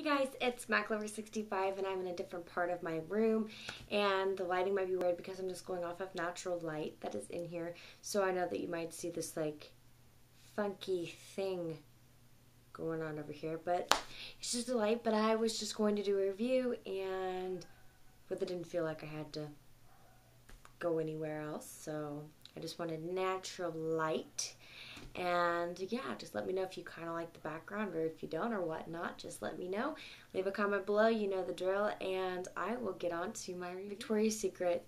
Hey guys, it's MacLover65 and I'm in a different part of my room and the lighting might be weird because I'm just going off of natural light that is in here. So I know that you might see this like funky thing going on over here, but it's just a light, but I was just going to do a review and but it didn't feel like I had to go anywhere else. So I just wanted natural light and yeah, just let me know if you kind of like the background or if you don't or whatnot. Just let me know. Leave a comment below. You know the drill. And I will get on to my Victoria's Secret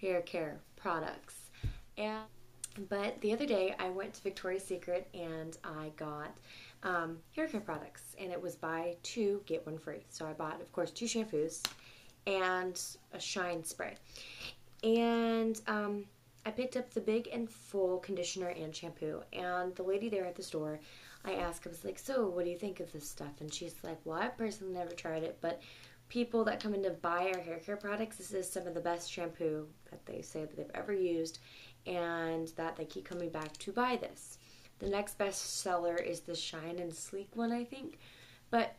hair care products. And but the other day I went to Victoria's Secret and I got um, hair care products, and it was buy two get one free. So I bought, of course, two shampoos and a shine spray. And um, I picked up the big and full conditioner and shampoo. And the lady there at the store, I asked, I was like, So, what do you think of this stuff? And she's like, Well, I've personally never tried it, but people that come in to buy our hair care products, this is some of the best shampoo that they say that they've ever used, and that they keep coming back to buy this. The next best seller is the Shine and Sleek one, I think. But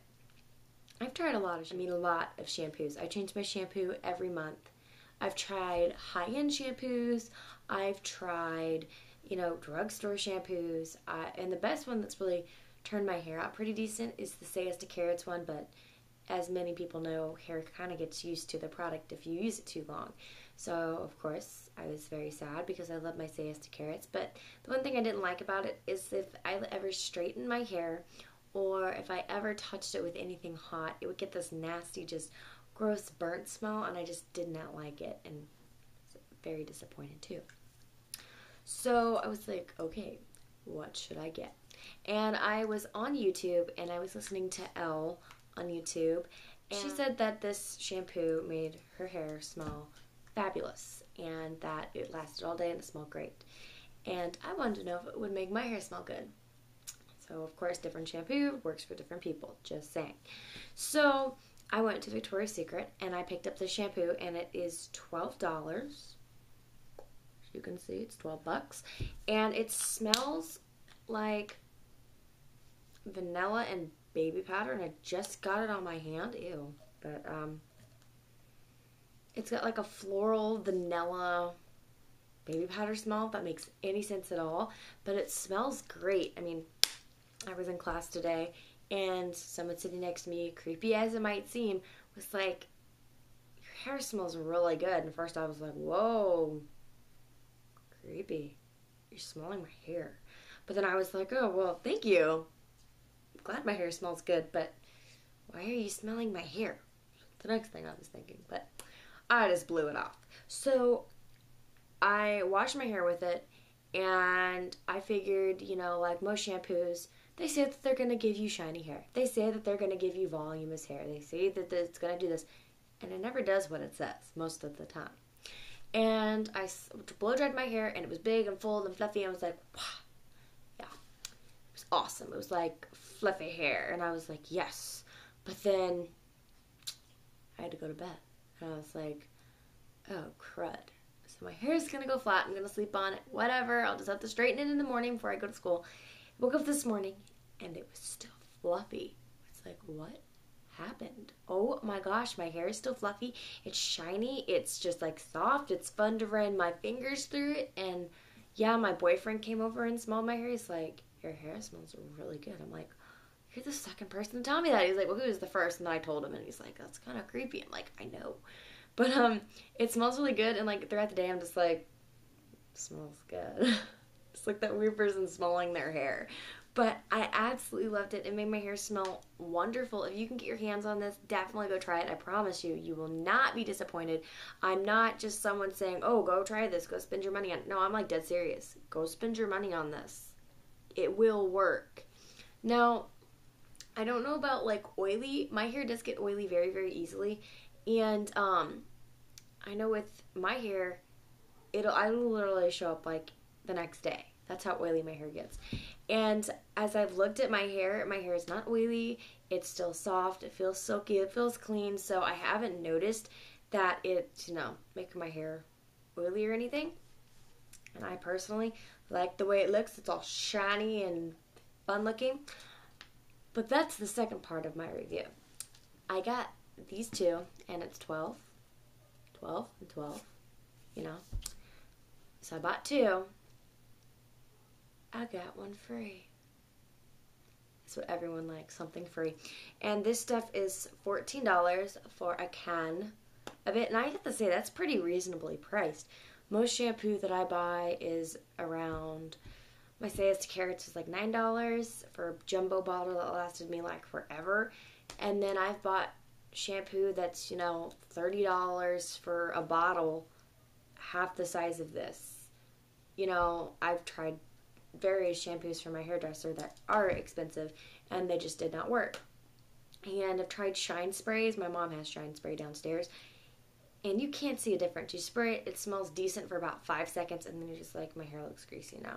I've tried a lot of, I mean, a lot of shampoos. I change my shampoo every month. I've tried high end shampoos. I've tried, you know, drugstore shampoos. Uh, and the best one that's really turned my hair out pretty decent is the Sayers to Carrots one. But as many people know, hair kind of gets used to the product if you use it too long. So, of course, I was very sad because I love my Sayers to Carrots. But the one thing I didn't like about it is if I ever straightened my hair or if I ever touched it with anything hot, it would get this nasty, just gross burnt smell, and I just did not like it, and very disappointed too. So I was like, okay, what should I get? And I was on YouTube, and I was listening to Elle on YouTube, and she said that this shampoo made her hair smell fabulous, and that it lasted all day and it smelled great. And I wanted to know if it would make my hair smell good. So, of course, different shampoo works for different people, just saying. So, I went to Victoria's Secret and I picked up the shampoo and it is $12. You can see, it's 12 bucks. And it smells like vanilla and baby powder and I just got it on my hand. Ew. But um it's got like a floral vanilla baby powder smell if that makes any sense at all. But it smells great. I mean, I was in class today and someone sitting next to me, creepy as it might seem, was like, Your hair smells really good. And first I was like, Whoa, creepy. You're smelling my hair. But then I was like, Oh, well, thank you. I'm glad my hair smells good, but why are you smelling my hair? The next thing I was thinking, but I just blew it off. So I washed my hair with it, and I figured, you know, like most shampoos, they say that they're to give you shiny hair. They say that they're to give you voluminous hair. They say that it's to do this. And it never does what it says most of the time. And I blow dried my hair and it was big and full and fluffy. And I was like, wow. Yeah. It was awesome. It was like fluffy hair. And I was like, yes. But then I had to go to bed. And I was like, oh, crud. So my hair is to go flat. I'm to sleep on it. Whatever. I'll just have to straighten it in the morning before I go to school. Woke up this morning and it was still fluffy. It's like, what happened? Oh my gosh, my hair is still fluffy. It's shiny. It's just like soft. It's fun to run my fingers through it. And yeah, my boyfriend came over and smelled my hair. He's like, your hair smells really good. I'm like, you're the second person to tell me that. He's like, well, who was the first? And I told him, and he's like, that's kind of creepy. I'm like, I know, but um, it smells really good. And like throughout the day, I'm just like, smells good. it's like that weird person smelling their hair. But I absolutely loved it. It made my hair smell wonderful. If you can get your hands on this, definitely go try it. I promise you, you will not be disappointed. I'm not just someone saying, oh, go try this, go spend your money on it. No, I'm like dead serious. Go spend your money on this. It will work. Now, I don't know about like oily. My hair does get oily very, very easily. And um, I know with my hair, it'll I will literally show up like the next day. That's how oily my hair gets. And as I've looked at my hair, my hair is not oily. It's still soft. It feels silky. It feels clean. So I haven't noticed that it's, you know, making my hair oily or anything. And I personally like the way it looks. It's all shiny and fun looking. But that's the second part of my review. I got these two, and it's 12. 12 and 12, you know. So I bought two. I got one free. That's what everyone likes, something free. And this stuff is $14 for a can of it. And I have to say, that's pretty reasonably priced. Most shampoo that I buy is around, my Sayers to Carrots was like $9 for a jumbo bottle that lasted me like forever. And then I've bought shampoo that's, you know, $30 for a bottle, half the size of this. You know, I've tried various shampoos for my hairdresser that are expensive and they just did not work. And I've tried shine sprays. My mom has shine spray downstairs. And you can't see a difference. You spray it, it smells decent for about five seconds, and then you're just like, my hair looks greasy now.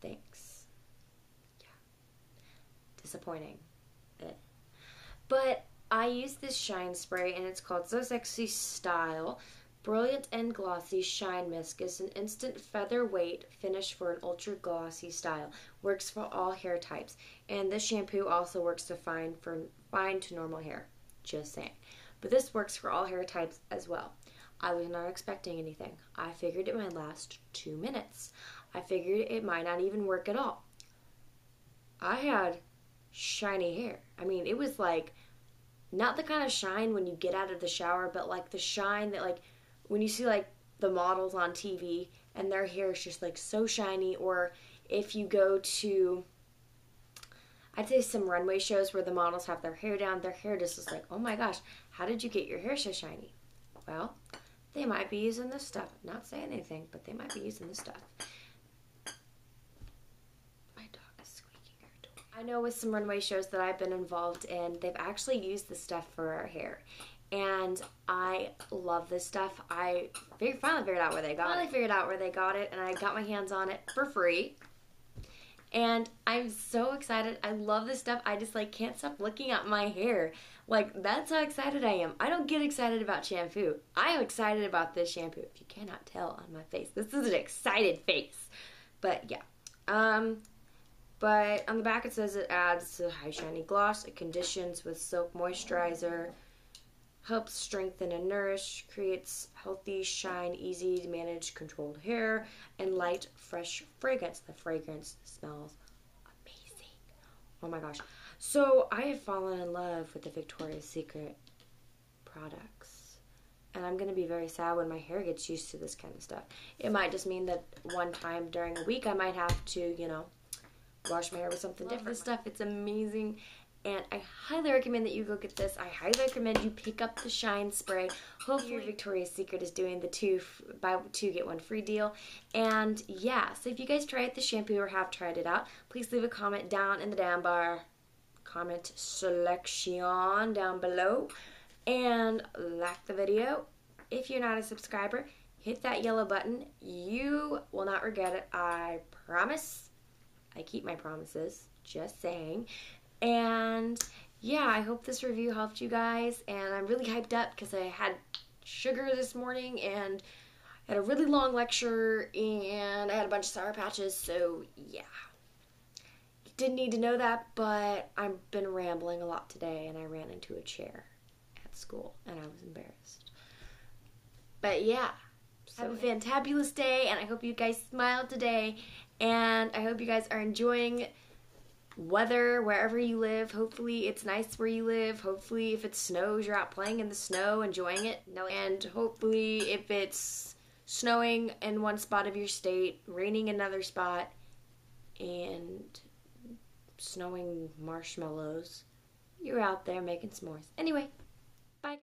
Thanks. Yeah. Disappointing. Eh. But I use this shine spray, and it's called So Sexy Style. Brilliant and Glossy Shine Mist is an instant featherweight finish for an ultra glossy style. Works for all hair types. And this shampoo also works to fine for fine to normal hair. Just saying. But this works for all hair types as well. I was not expecting anything. I figured it might last two minutes. I figured it might not even work at all. I had shiny hair. I mean, it was like not the kind of shine when you get out of the shower, but like the shine that like when you see like the models on TV and their hair is just like so shiny, or if you go to I'd say some runway shows where the models have their hair down, their hair just is like, oh my gosh, how did you get your hair so shiny? Well, they might be using this stuff. not saying anything, but they might be using this stuff. My dog is squeaking her door. I know with some runway shows that I've been involved in, they've actually used this stuff for our hair and I love this stuff. I finally figured out where they got finally it. figured out where they got it, and I got my hands on it for free. And I'm so excited. I love this stuff. I just like can't stop looking at my hair. Like that's how excited I am. I don't get excited about shampoo. I am excited about this shampoo. If you cannot tell on my face, this is an excited face. But yeah. Um but on the back it says it adds a high shiny gloss, it conditions with silk moisturizer, helps strengthen and nourish, creates healthy, shine, easy to manage, controlled hair, and light, fresh fragrance. The fragrance smells amazing. Oh my gosh. So I have fallen in love with the Victoria's Secret products. And I'm going to be very sad when my hair gets used to this kind of stuff. It might just mean that one time during a week I might have to, you know, wash my hair with something different. This stuff, it's amazing and I highly recommend that you go get this. I highly recommend you pick up the Shine Spray. Hopefully, your Victoria's Secret is doing the two buy two get one free deal. And yeah, so if you guys tried the shampoo or have tried it out, please leave a comment down in the down bar comment selection down below and like the video. If you're not a subscriber, hit that yellow button. You will not regret it. I promise. I keep my promises. Just saying. And yeah, I hope this review helped you guys. And I'm really hyped up because I had sugar this morning and I had a really long lecture and I had a bunch of sour patches. So yeah, you didn't need to know that, but I've been rambling a lot today and I ran into a chair at school and I was embarrassed. But yeah, so have a fantabulous day and I hope you guys smiled today and I hope you guys are enjoying weather wherever you live. Hopefully, it's nice where you live. Hopefully, if it snows, you're out playing in the snow, enjoying it. And hopefully, if it's snowing in one spot of your state, raining another spot, and snowing marshmallows, you're out there making s'mores. Anyway, bye.